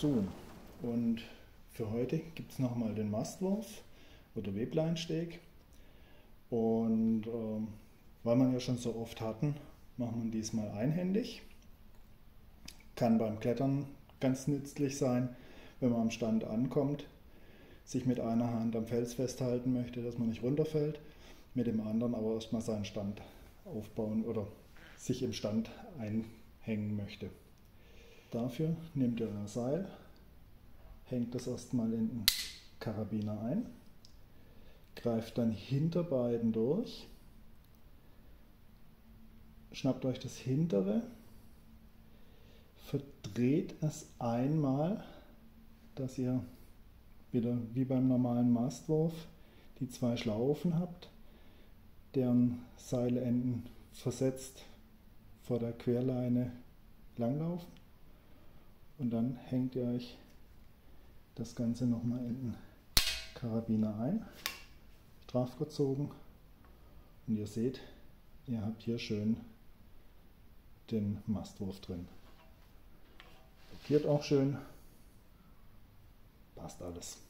So, und für heute gibt es nochmal den Mastwurf oder Webleinsteg. Und ähm, weil man ja schon so oft hatten, machen wir diesmal einhändig. Kann beim Klettern ganz nützlich sein, wenn man am Stand ankommt, sich mit einer Hand am Fels festhalten möchte, dass man nicht runterfällt, mit dem anderen aber erstmal seinen Stand aufbauen oder sich im Stand einhängen möchte. Dafür nehmt ihr ein Seil, hängt das erstmal in den Karabiner ein, greift dann hinter beiden durch, schnappt euch das hintere, verdreht es einmal, dass ihr wieder wie beim normalen Mastwurf die zwei Schlaufen habt, deren Seilenden versetzt vor der Querleine langlaufen und dann hängt ihr euch das Ganze nochmal in den Karabiner ein, straff gezogen und ihr seht, ihr habt hier schön den Mastwurf drin. Blockiert auch schön, passt alles.